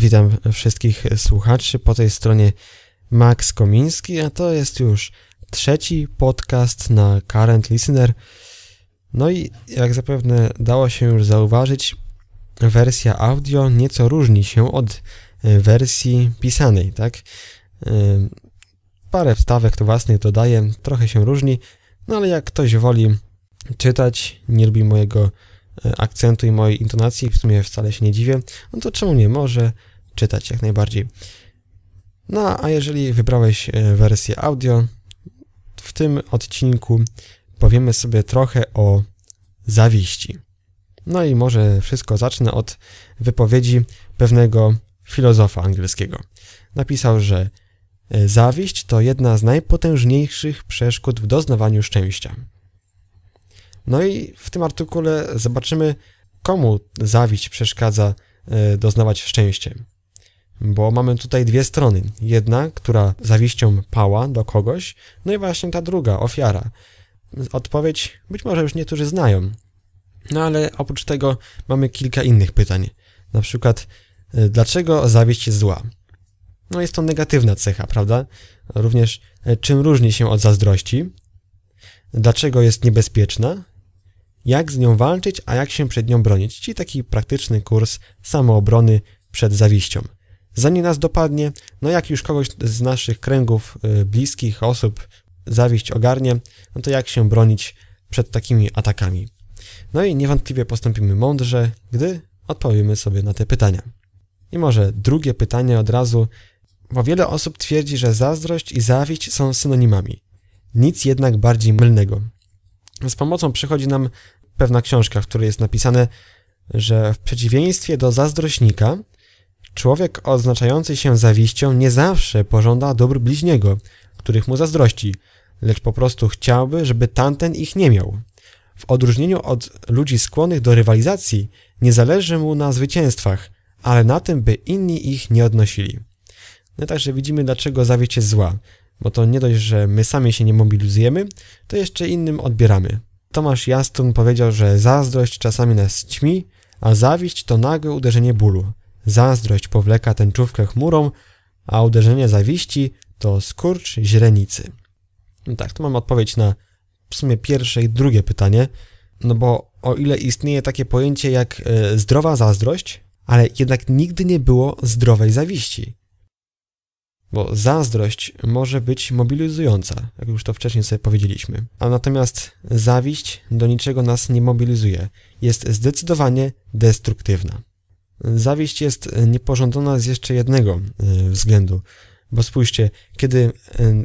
Witam wszystkich słuchaczy po tej stronie Max Komiński, a to jest już trzeci podcast na Current Listener. No i jak zapewne dało się już zauważyć, wersja audio nieco różni się od e, wersji pisanej, tak? E, parę wstawek to własnych dodaję, trochę się różni, no ale jak ktoś woli czytać, nie lubi mojego e, akcentu i mojej intonacji, w sumie wcale się nie dziwię, no to czemu nie może czytać jak najbardziej. No a jeżeli wybrałeś wersję audio, w tym odcinku powiemy sobie trochę o zawiści. No i może wszystko zacznę od wypowiedzi pewnego filozofa angielskiego. Napisał, że e, zawiść to jedna z najpotężniejszych przeszkód w doznawaniu szczęścia. No i w tym artykule zobaczymy, komu zawiść przeszkadza e, doznawać szczęścia. Bo mamy tutaj dwie strony. Jedna, która zawiścią pała do kogoś, no i właśnie ta druga, ofiara. Odpowiedź być może już niektórzy znają. No ale oprócz tego mamy kilka innych pytań. Na przykład, y, dlaczego zawiść jest zła? No jest to negatywna cecha, prawda? Również y, czym różni się od zazdrości? Dlaczego jest niebezpieczna? Jak z nią walczyć, a jak się przed nią bronić? Czyli taki praktyczny kurs samoobrony przed zawiścią. Zanim nas dopadnie, no jak już kogoś z naszych kręgów y, bliskich osób zawiść ogarnie, no to jak się bronić przed takimi atakami? No i niewątpliwie postąpimy mądrze, gdy odpowiemy sobie na te pytania. I może drugie pytanie od razu, bo wiele osób twierdzi, że zazdrość i zawiść są synonimami. Nic jednak bardziej mylnego. Z pomocą przychodzi nam pewna książka, w której jest napisane, że w przeciwieństwie do zazdrośnika, człowiek oznaczający się zawiścią nie zawsze pożąda dóbr bliźniego, których mu zazdrości, lecz po prostu chciałby, żeby tamten ich nie miał. W odróżnieniu od ludzi skłonnych do rywalizacji, nie zależy mu na zwycięstwach, ale na tym, by inni ich nie odnosili. No także widzimy, dlaczego zawiść jest zła, bo to nie dość, że my sami się nie mobilizujemy, to jeszcze innym odbieramy. Tomasz Jastun powiedział, że zazdrość czasami nas ćmi, a zawiść to nagłe uderzenie bólu. Zazdrość powleka tęczówkę chmurą, a uderzenie zawiści to skurcz źrenicy. No tak, tu mam odpowiedź na w sumie pierwsze i drugie pytanie, no bo o ile istnieje takie pojęcie jak e, zdrowa zazdrość, ale jednak nigdy nie było zdrowej zawiści. Bo zazdrość może być mobilizująca, jak już to wcześniej sobie powiedzieliśmy. A natomiast zawiść do niczego nas nie mobilizuje. Jest zdecydowanie destruktywna. Zawiść jest niepożądana z jeszcze jednego e, względu. Bo spójrzcie, kiedy e,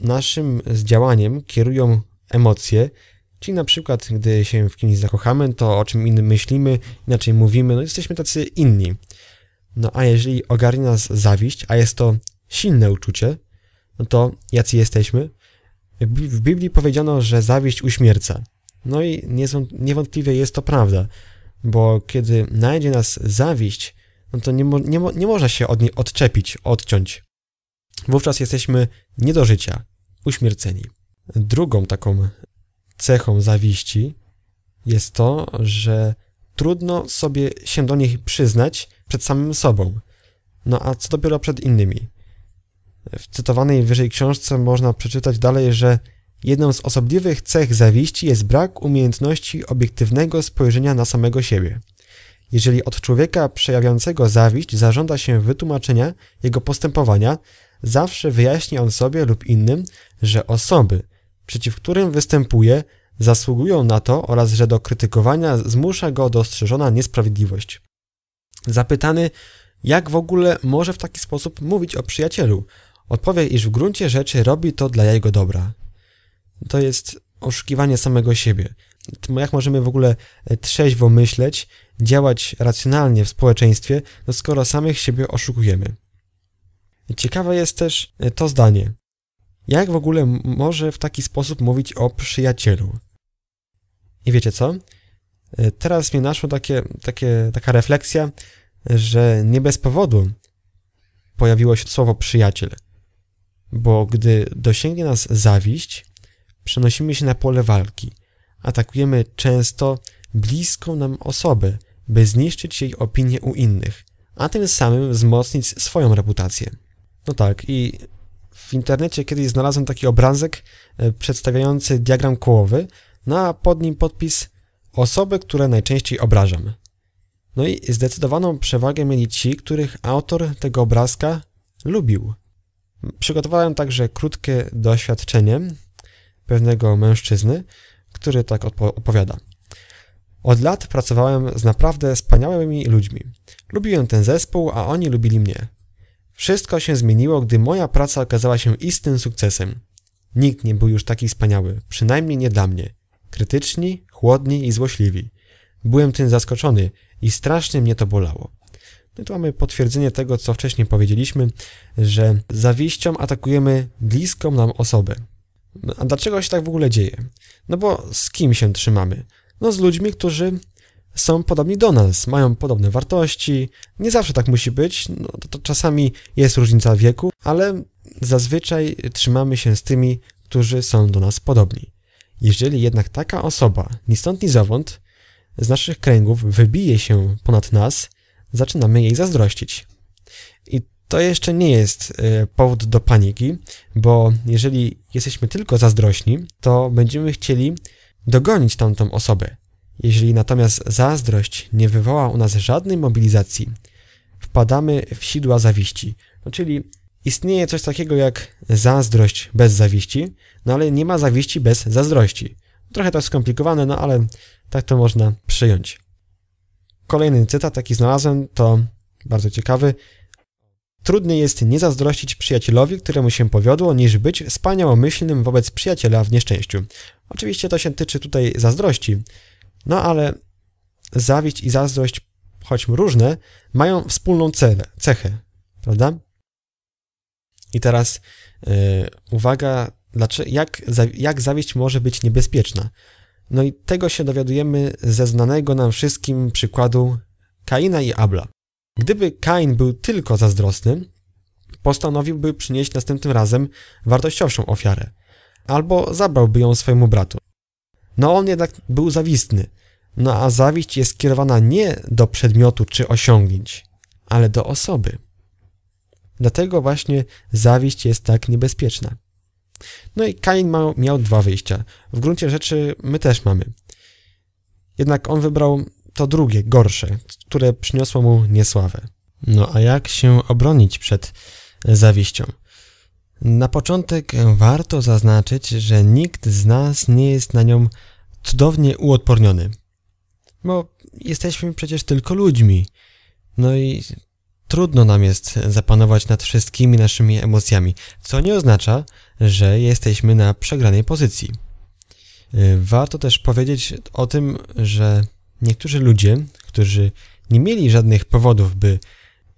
naszym działaniem kierują emocje, czyli na przykład, gdy się w kimś zakochamy, to o czym innym myślimy, inaczej mówimy, no jesteśmy tacy inni. No a jeżeli ogarnie nas zawiść, a jest to silne uczucie, no to jacy jesteśmy? W Biblii powiedziano, że zawiść uśmierca. No i niewątpliwie jest to prawda, bo kiedy najdzie nas zawiść, no to nie, mo nie, mo nie można się od niej odczepić, odciąć. Wówczas jesteśmy nie do życia, uśmierceni. Drugą taką cechą zawiści jest to, że trudno sobie się do niej przyznać przed samym sobą. No a co dopiero przed innymi. W cytowanej wyżej książce można przeczytać dalej, że jedną z osobliwych cech zawiści jest brak umiejętności obiektywnego spojrzenia na samego siebie. Jeżeli od człowieka przejawiającego zawiść zażąda się wytłumaczenia jego postępowania, zawsze wyjaśni on sobie lub innym, że osoby, przeciw którym występuje, zasługują na to oraz że do krytykowania zmusza go dostrzeżona niesprawiedliwość. Zapytany, jak w ogóle może w taki sposób mówić o przyjacielu, odpowie, iż w gruncie rzeczy robi to dla jego dobra. To jest oszukiwanie samego siebie. Jak możemy w ogóle trzeźwo myśleć, działać racjonalnie w społeczeństwie, no skoro samych siebie oszukujemy? Ciekawe jest też to zdanie. Jak w ogóle może w taki sposób mówić o przyjacielu? I wiecie co? E, teraz mi naszło takie, takie, taka refleksja, że nie bez powodu pojawiło się słowo przyjaciel. Bo gdy dosięgnie nas zawiść, przenosimy się na pole walki. Atakujemy często bliską nam osobę, by zniszczyć jej opinię u innych, a tym samym wzmocnić swoją reputację. No tak, i w internecie kiedyś znalazłem taki obrazek e, przedstawiający diagram kołowy, no a pod nim podpis osoby, które najczęściej obrażam. No i zdecydowaną przewagę mieli ci, których autor tego obrazka lubił. Przygotowałem także krótkie doświadczenie pewnego mężczyzny, który tak opowiada. Od lat pracowałem z naprawdę wspaniałymi ludźmi. Lubiłem ten zespół, a oni lubili mnie. Wszystko się zmieniło, gdy moja praca okazała się istym sukcesem. Nikt nie był już taki wspaniały, przynajmniej nie dla mnie. Krytyczni, chłodni i złośliwi. Byłem tym zaskoczony i strasznie mnie to bolało. No tu mamy potwierdzenie tego, co wcześniej powiedzieliśmy, że zawiścią atakujemy bliską nam osobę. No, a dlaczego się tak w ogóle dzieje? No bo z kim się trzymamy? No z ludźmi, którzy są podobni do nas, mają podobne wartości. Nie zawsze tak musi być, no to, to czasami jest różnica wieku, ale zazwyczaj trzymamy się z tymi, którzy są do nas podobni. Jeżeli jednak taka osoba, ni stąd ni zowąd, z naszych kręgów wybije się ponad nas, zaczynamy jej zazdrościć. To jeszcze nie jest y, powód do paniki, bo jeżeli jesteśmy tylko zazdrośni, to będziemy chcieli dogonić tamtą osobę. Jeżeli natomiast zazdrość nie wywoła u nas żadnej mobilizacji, wpadamy w sidła zawiści. No, czyli istnieje coś takiego jak zazdrość bez zawiści, no ale nie ma zawiści bez zazdrości. Trochę to skomplikowane, no ale tak to można przyjąć. Kolejny cytat, taki znalazłem, to bardzo ciekawy. Trudniej jest nie zazdrościć przyjacielowi, któremu się powiodło, niż być wspaniałomyślnym wobec przyjaciela w nieszczęściu. Oczywiście to się tyczy tutaj zazdrości, no ale zawiść i zazdrość, choćby różne, mają wspólną celę, cechę, prawda? I teraz yy, uwaga, jak, jak zawiść może być niebezpieczna? No i tego się dowiadujemy ze znanego nam wszystkim przykładu Kaina i Abla. Gdyby Kain był tylko zazdrosny, postanowiłby przynieść następnym razem wartościowszą ofiarę, albo zabrałby ją swojemu bratu. No on jednak był zawistny, no a zawiść jest skierowana nie do przedmiotu czy osiągnięć, ale do osoby. Dlatego właśnie zawiść jest tak niebezpieczna. No i Kain ma, miał dwa wyjścia. W gruncie rzeczy my też mamy. Jednak on wybrał to drugie, gorsze, które przyniosło mu niesławę. No a jak się obronić przed zawiścią? Na początek warto zaznaczyć, że nikt z nas nie jest na nią cudownie uodporniony. Bo jesteśmy przecież tylko ludźmi. No i trudno nam jest zapanować nad wszystkimi naszymi emocjami, co nie oznacza, że jesteśmy na przegranej pozycji. Warto też powiedzieć o tym, że niektórzy ludzie, którzy nie mieli żadnych powodów, by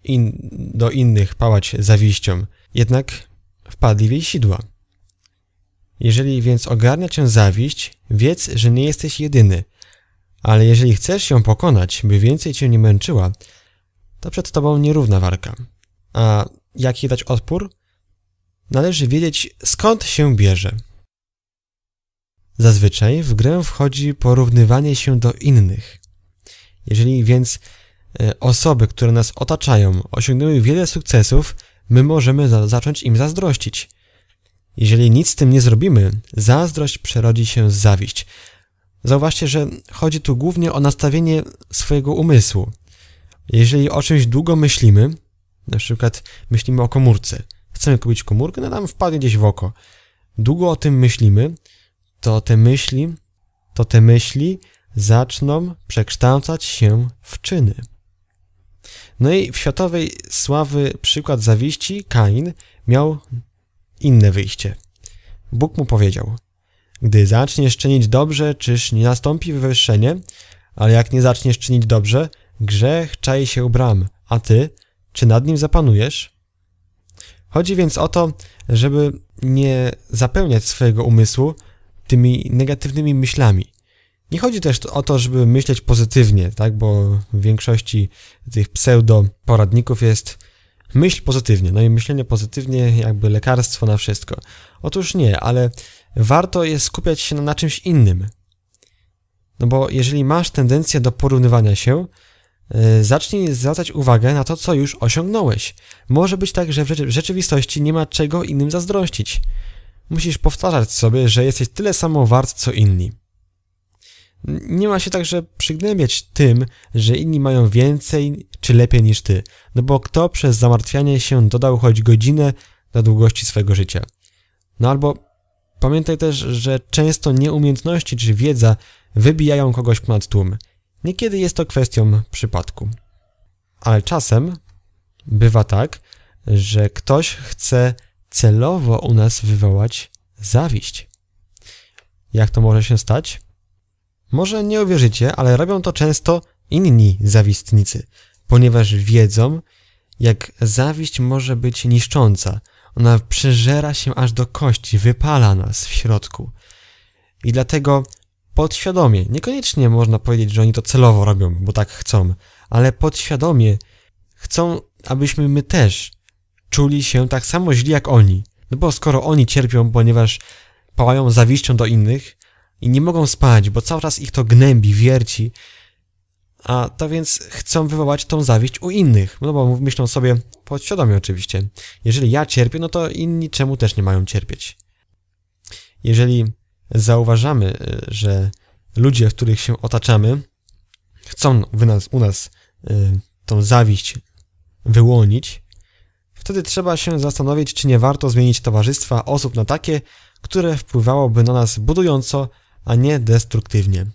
in, do innych pałać zawiścią, jednak wpadli w jej sidła. Jeżeli więc ogarnia cię zawiść, wiedz, że nie jesteś jedyny, ale jeżeli chcesz ją pokonać, by więcej cię nie męczyła, to przed tobą nierówna walka. A jak jej dać odpór? Należy wiedzieć, skąd się bierze. Zazwyczaj w grę wchodzi porównywanie się do innych. Jeżeli więc e, osoby, które nas otaczają, osiągnęły wiele sukcesów, my możemy za zacząć im zazdrościć. Jeżeli nic z tym nie zrobimy, zazdrość przerodzi się z zawiść. Zauważcie, że chodzi tu głównie o nastawienie swojego umysłu. Jeżeli o czymś długo myślimy, na przykład myślimy o komórce, chcemy kupić komórkę, no nam wpadnie gdzieś w oko. Długo o tym myślimy, to te myśli, to te myśli zaczną przekształcać się w czyny. No i w światowej sławy przykład zawiści Kain miał inne wyjście. Bóg mu powiedział: Gdy zaczniesz czynić dobrze, czyż nie nastąpi wywyższenie? Ale jak nie zaczniesz czynić dobrze, grzech czai się u bram, a ty, czy nad nim zapanujesz? Chodzi więc o to, żeby nie zapełniać swojego umysłu tymi negatywnymi myślami. Nie chodzi też o to, żeby myśleć pozytywnie, tak, bo w większości tych pseudo-poradników jest myśl pozytywnie, no i myślenie pozytywnie jakby lekarstwo na wszystko. Otóż nie, ale warto jest skupiać się na, na czymś innym. No bo jeżeli masz tendencję do porównywania się, Yy, zacznij zwracać uwagę na to, co już osiągnąłeś. Może być tak, że w rzeczywistości nie ma czego innym zazdrościć. Musisz powtarzać sobie, że jesteś tyle samo wart, co inni. Nie ma się także przygnębiać tym, że inni mają więcej czy lepiej niż ty, no bo kto przez zamartwianie się dodał choć godzinę do długości swojego życia. No albo pamiętaj też, że często nieumiejętności czy wiedza wybijają kogoś ponad tłum. Niekiedy jest to kwestią przypadku. Ale czasem bywa tak, że ktoś chce celowo u nas wywołać zawiść. Jak to może się stać? Może nie uwierzycie, ale robią to często inni zawistnicy, ponieważ wiedzą, jak zawiść może być niszcząca. Ona przeżera się aż do kości, wypala nas w środku. I dlatego podświadomie, niekoniecznie można powiedzieć, że oni to celowo robią, bo tak chcą, ale podświadomie chcą, abyśmy my też czuli się tak samo źli jak oni. No bo skoro oni cierpią, ponieważ pałają zawiścią do innych i nie mogą spać, bo cały czas ich to gnębi, wierci, a to więc chcą wywołać tą zawiść u innych. No bo myślą sobie, podświadomie oczywiście, jeżeli ja cierpię, no to inni czemu też nie mają cierpieć. Jeżeli zauważamy, y, że ludzie, w których się otaczamy, chcą nas, u nas y, tą zawiść wyłonić, wtedy trzeba się zastanowić, czy nie warto zmienić towarzystwa osób na takie, które wpływałoby na nas budująco, a nie destruktywnie.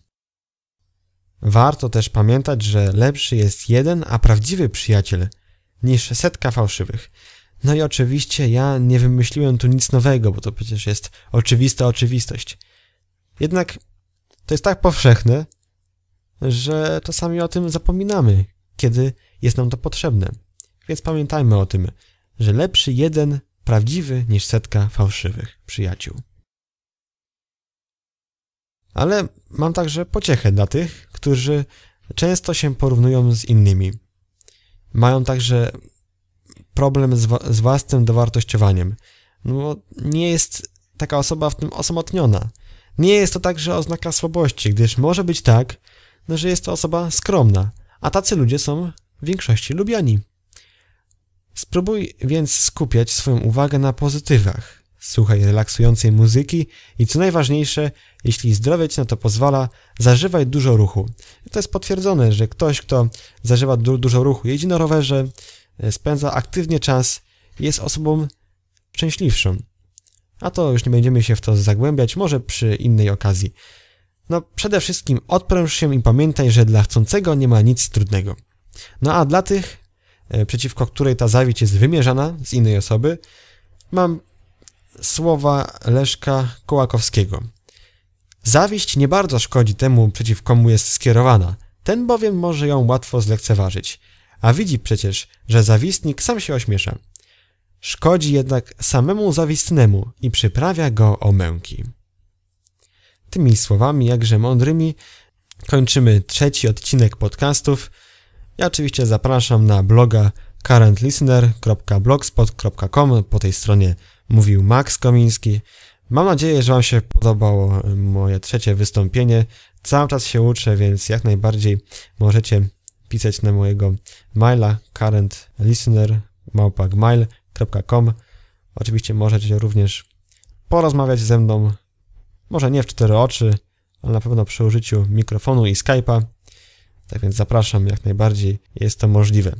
Warto też pamiętać, że lepszy jest jeden, a prawdziwy przyjaciel, niż setka fałszywych. No i oczywiście ja nie wymyśliłem tu nic nowego, bo to przecież jest oczywista oczywistość. Jednak to jest tak powszechne, że czasami o tym zapominamy, kiedy jest nam to potrzebne. Więc pamiętajmy o tym, że lepszy jeden prawdziwy niż setka fałszywych przyjaciół. Ale mam także pociechę dla tych, którzy często się porównują z innymi. Mają także problem z, z własnym dowartościowaniem. No, nie jest taka osoba w tym osamotniona. Nie jest to także oznaka słabości, gdyż może być tak, no, że jest to osoba skromna, a tacy ludzie są w większości lubiani. Spróbuj więc skupiać swoją uwagę na pozytywach. Słuchaj relaksującej muzyki i co najważniejsze, jeśli zdrowie ci na to pozwala, zażywaj dużo ruchu. To jest potwierdzone, że ktoś, kto zażywa du dużo ruchu, jeździ na rowerze, e, spędza aktywnie czas, jest osobą szczęśliwszą. A to już nie będziemy się w to zagłębiać, może przy innej okazji. No, przede wszystkim odpręż się i pamiętaj, że dla chcącego nie ma nic trudnego. No a dla tych, e, przeciwko której ta zawiść jest wymierzana z innej osoby, mam słowa Leszka Kołakowskiego. Zawiść nie bardzo szkodzi temu, przeciw komu jest skierowana, ten bowiem może ją łatwo zlekceważyć, a widzi przecież, że zawistnik sam się ośmiesza. Szkodzi jednak samemu zawistnemu i przyprawia go o męki. Tymi słowami, jakże mądrymi, kończymy trzeci odcinek podcastów. Ja oczywiście zapraszam na bloga currentlistener.blogspot.com. Po tej stronie mówił Max Komiński. Mam nadzieję, że Wam się podobało moje trzecie wystąpienie. Cały czas się uczę, więc jak najbardziej możecie pisać na mojego maila currentlistener.gmail.com Oczywiście możecie również porozmawiać ze mną, może nie w cztery oczy, ale na pewno przy użyciu mikrofonu i Skype'a. Tak więc zapraszam jak najbardziej, jest to możliwe.